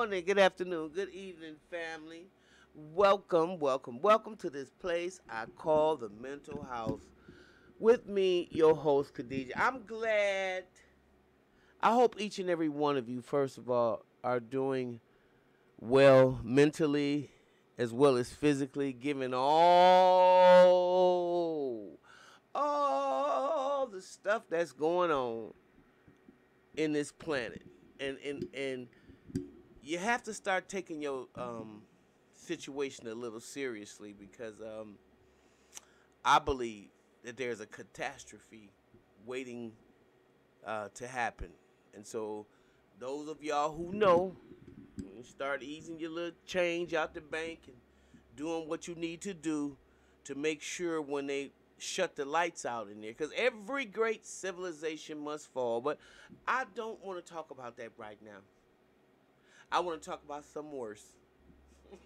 morning, good afternoon, good evening, family. Welcome, welcome, welcome to this place I call the mental house. With me, your host, Khadijah. I'm glad. I hope each and every one of you, first of all, are doing well mentally as well as physically, given all all the stuff that's going on in this planet. And and and you have to start taking your um, situation a little seriously because um, I believe that there's a catastrophe waiting uh, to happen. And so, those of y'all who know, start easing your little change out the bank and doing what you need to do to make sure when they shut the lights out in there because every great civilization must fall. But I don't want to talk about that right now. I want to talk about some worse.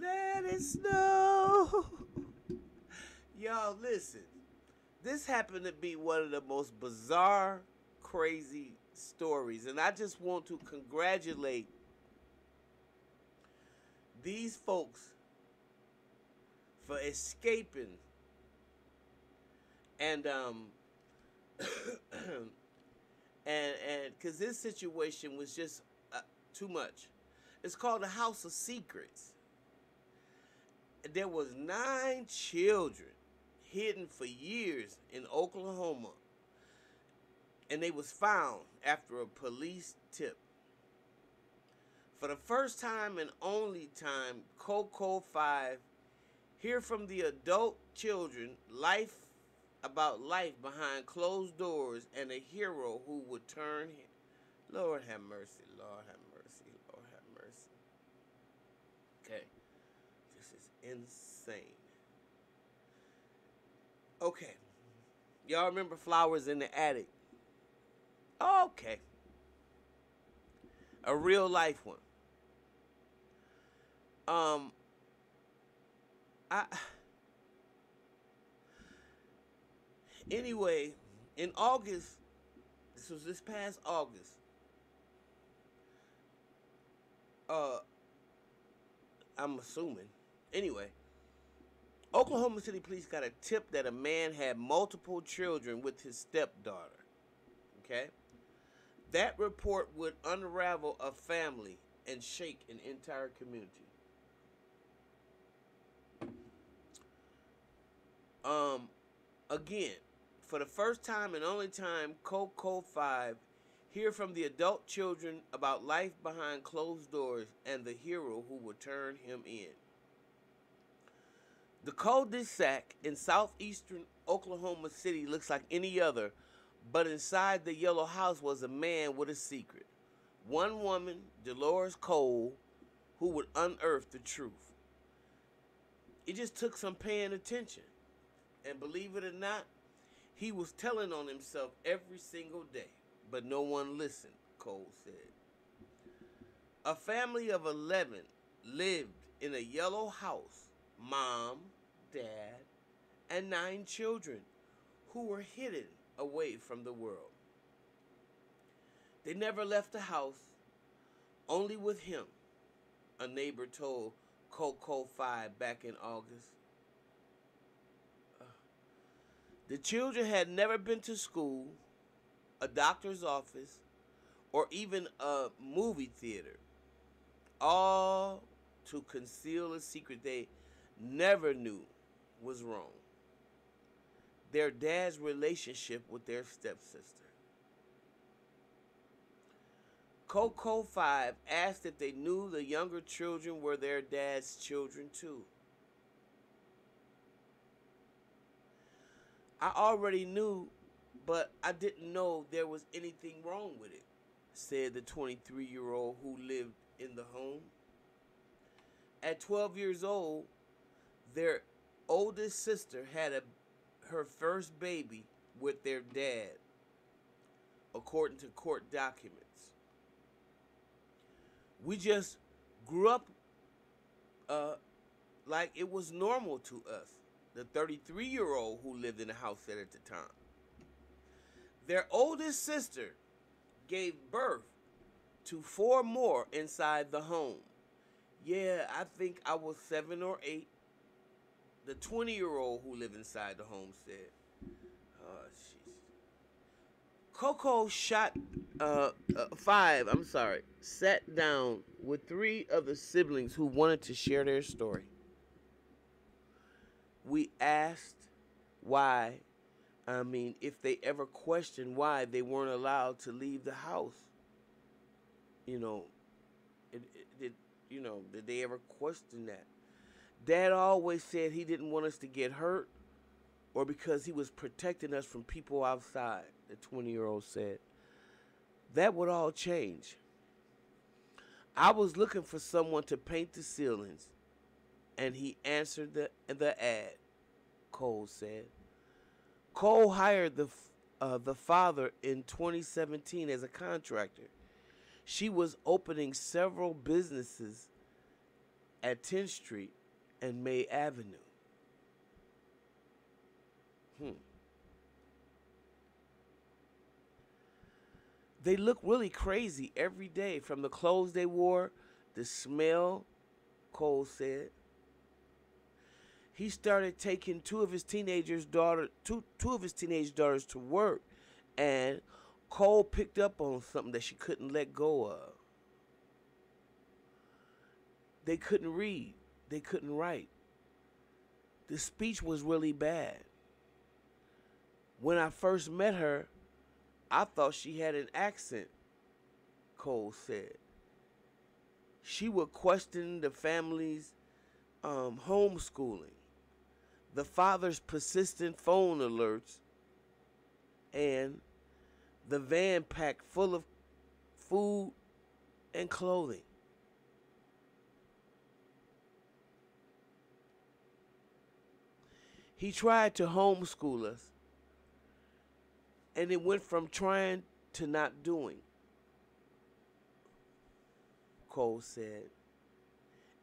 Let it snow. Y'all, listen. This happened to be one of the most bizarre, crazy stories. And I just want to congratulate these folks for escaping and um and and because this situation was just uh, too much. It's called the house of secrets. There was nine children hidden for years in oklahoma and they was found after a police tip. For the first time and only time KOCO 5 Hear from the adult children life about life behind closed doors and a hero who would turn. Lord have mercy, Lord have mercy, Lord have mercy. Okay, this is insane. Okay, y'all remember Flowers in the Attic? Okay, a real life one. Um, I anyway, in August, this was this past August. Uh, I'm assuming. Anyway, Oklahoma City police got a tip that a man had multiple children with his stepdaughter. Okay? That report would unravel a family and shake an entire community. Um, again, for the first time and only time, KOCO 5 hear from the adult children about life behind closed doors and the hero who will turn him in. The cul-de-sac in southeastern Oklahoma City looks like any other, but inside the yellow house was a man with a secret. One woman, Dolores Cole, who would unearth the truth. It just took some paying attention. And believe it or not, he was telling on himself every single day, but no one listened, Cole said. A family of 11 lived in a yellow house, mom, dad, and nine children who were hidden away from the world. They never left the house, only with him, a neighbor told KOCO 5 back in August. The children had never been to school, a doctor's office, or even a movie theater, all to conceal a secret they never knew was wrong their dad's relationship with their stepsister. KOCO 5 asked if they knew the younger children were their dad's children too. I already knew, but I didn't know there was anything wrong with it, said the 23 year old who lived in the home. At 12 years old, their oldest sister had a, her first baby with their dad, according to court documents. We just grew up uh, like it was normal to us the 33 year old who lived in the house at the time. Their oldest sister gave birth to four more inside the home. Yeah, I think I was seven or eight. The 20 year old who lived inside the home said. Oh, jeez. Coco shot uh, uh, five, I'm sorry, sat down with three of the siblings who wanted to share their story. We asked why, I mean, if they ever questioned why they weren't allowed to leave the house. You know, it, it, it you know, did they ever question that? Dad always said he didn't want us to get hurt or because he was protecting us from people outside, the 20 year old said. That would all change. I was looking for someone to paint the ceilings, and he answered the, the ad, Cole said. Cole hired the, uh, the father in 2017 as a contractor. She was opening several businesses at 10th Street and May Avenue. Hmm. They look really crazy every day from the clothes they wore, the smell, Cole said. He started taking two of his teenagers daughter two two of his teenage daughters to work and Cole picked up on something that she couldn't let go of. They couldn't read. They couldn't write. The speech was really bad. When I first met her, I thought she had an accent, Cole said. She would question the family's um, homeschooling, the father's persistent phone alerts, and the van packed full of food and clothing. He tried to homeschool us, and it went from trying to not doing. Cole said.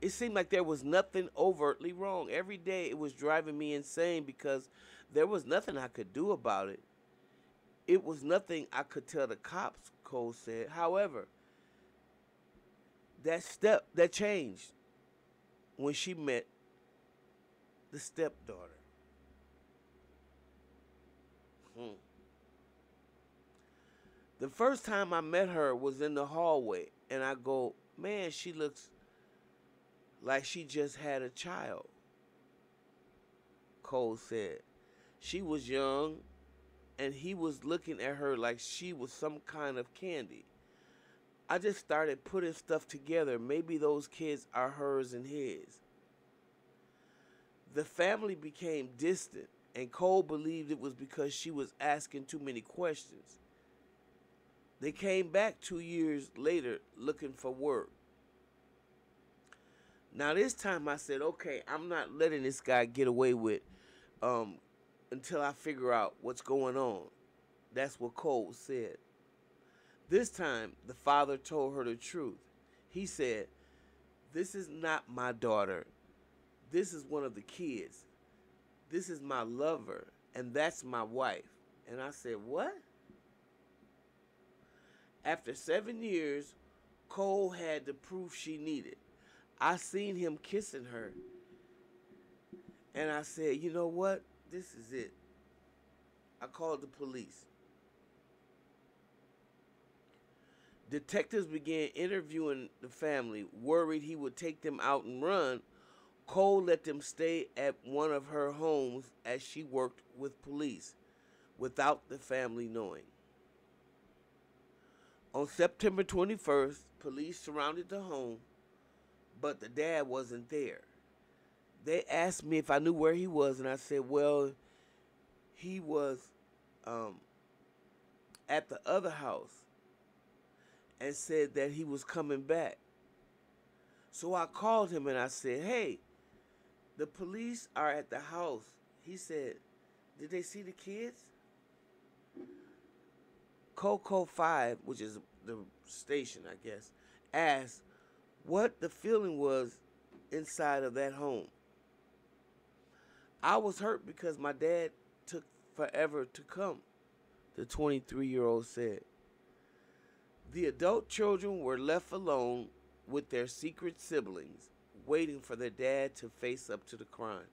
It seemed like there was nothing overtly wrong. Every day it was driving me insane because there was nothing I could do about it. It was nothing I could tell the cops, Cole said. However, that step that changed when she met the stepdaughter. Hmm. The first time I met her was in the hallway, and I go, man, she looks like she just had a child. Cole said. She was young, and he was looking at her like she was some kind of candy. I just started putting stuff together. Maybe those kids are hers and his. The family became distant, and Cole believed it was because she was asking too many questions. They came back two years later looking for work. Now this time I said, okay, I'm not letting this guy get away with um, until I figure out what's going on. That's what Cole said. This time the father told her the truth. He said, This is not my daughter. This is one of the kids. This is my lover, and that's my wife. And I said, What? After seven years, Cole had the proof she needed. I seen him kissing her. And I said, you know what? This is it. I called the police. Detectives began interviewing the family, worried he would take them out and run. Cole let them stay at one of her homes as she worked with police without the family knowing. On September 21st, police surrounded the home, but the dad wasn't there. They asked me if I knew where he was, and I said, well, he was um, at the other house and said that he was coming back. So I called him and I said, hey, the police are at the house. He said, did they see the kids? KOCO 5, which is the station, I guess, asked what the feeling was inside of that home. I was hurt because my dad took forever to come, the 23 year old said. The adult children were left alone with their secret siblings, waiting for their dad to face up to the crime.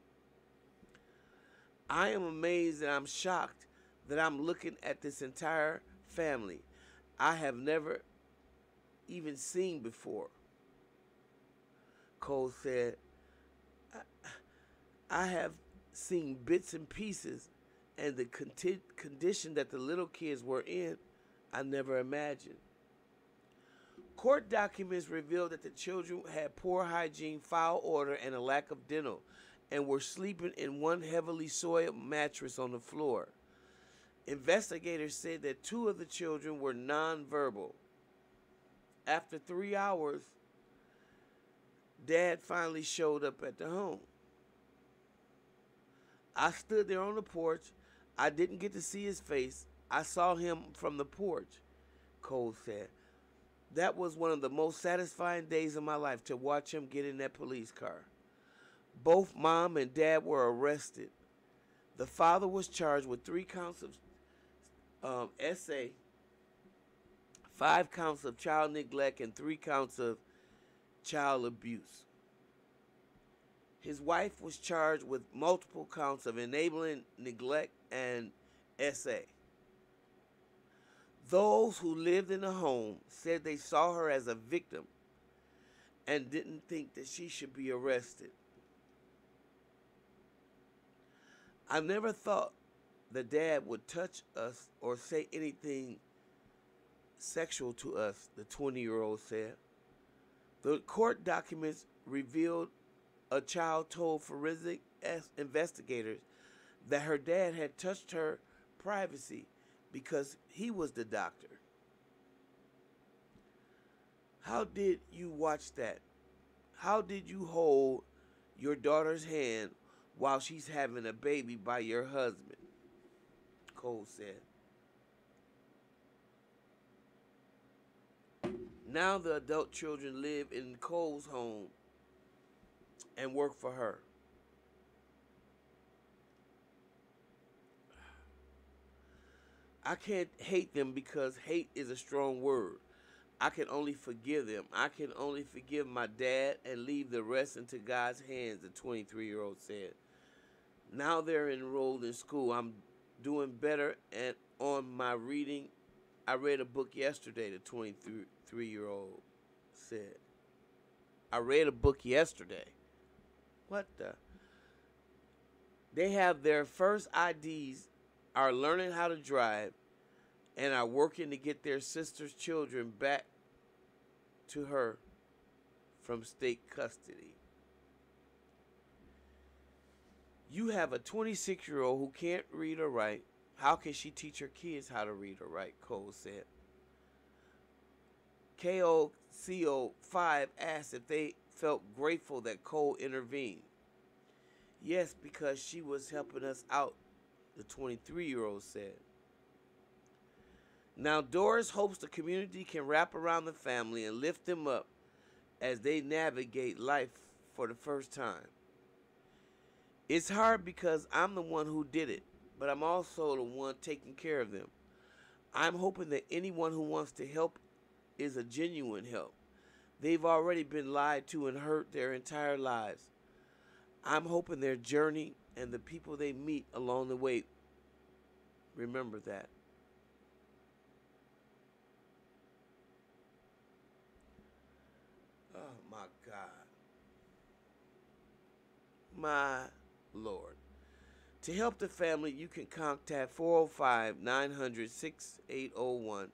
I am amazed and I'm shocked that I'm looking at this entire family I have never even seen before. Cole said, I, I have seen bits and pieces, and the conti- condition that the little kids were in, I never imagined. Court documents revealed that the children had poor hygiene, foul odor, and a lack of dental, and were sleeping in one heavily soiled mattress on the floor. Investigators said that two of the children were nonverbal. After three hours, Dad finally showed up at the home. I stood there on the porch. I didn't get to see his face. I saw him from the porch, Cole said. That was one of the most satisfying days of my life to watch him get in that police car. Both mom and dad were arrested. The father was charged with three counts of um, five counts of child neglect, and three counts of child abuse. His wife was charged with multiple counts of enabling neglect and SA. Those who lived in the home said they saw her as a victim and didn't think that she should be arrested. I never thought the dad would touch us or say anything sexual to us, the 20 year old said. The court documents revealed a child told forensic investigators that her dad had touched her privacy because he was the doctor. How did you watch that? How did you hold your daughter's hand while she's having a baby by your husband? Cole said. Now the adult children live in Cole's home and work for her. I can't hate them because hate is a strong word. I can only forgive them. I can only forgive my dad and leave the rest into God's hands, the 23 year old said. Now they're enrolled in school. I'm doing better and on my reading. I read a book yesterday, the 23 year old said. I read a book yesterday. What the? They have their first IDs, are learning how to drive, and are working to get their sister's children back to her from state custody. You have a 26 year old who can't read or write. How can she teach her kids how to read or write? Cole said. KOCO5 asked if they felt grateful that Cole intervened. Yes, because she was helping us out, the 23 year old said. Now, Doris hopes the community can wrap around the family and lift them up as they navigate life for the first time. It's hard because I'm the one who did it, but I'm also the one taking care of them. I'm hoping that anyone who wants to help is a genuine help. They've already been lied to and hurt their entire lives. I'm hoping their journey and the people they meet along the way remember that. Oh my God. My Lord. To help the family, you can contact 405 900 6801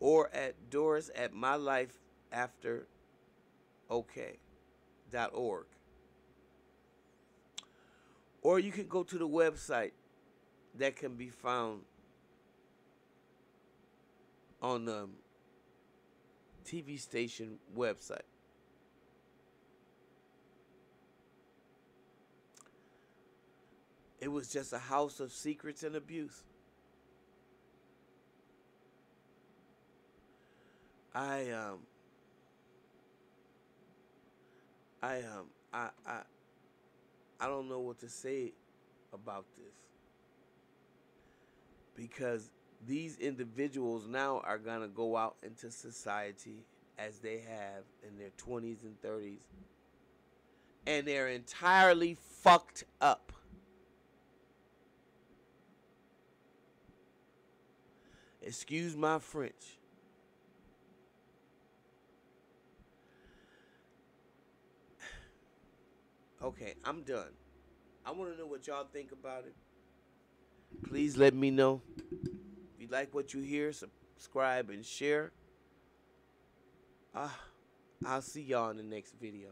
or at Doris at mylifeafterok.org. Or you can go to the website that can be found on um, the TV station website. It was just a house of secrets and abuse. I um I um I I I don't know what to say about this because these individuals now are going to go out into society as they have in their 20s and 30s and they're entirely fucked up. Excuse my French. Okay, I'm done. I want to know what y'all think about it. Please let me know. If you like what you hear, subscribe and share. Ah, I'll see y'all in the next video.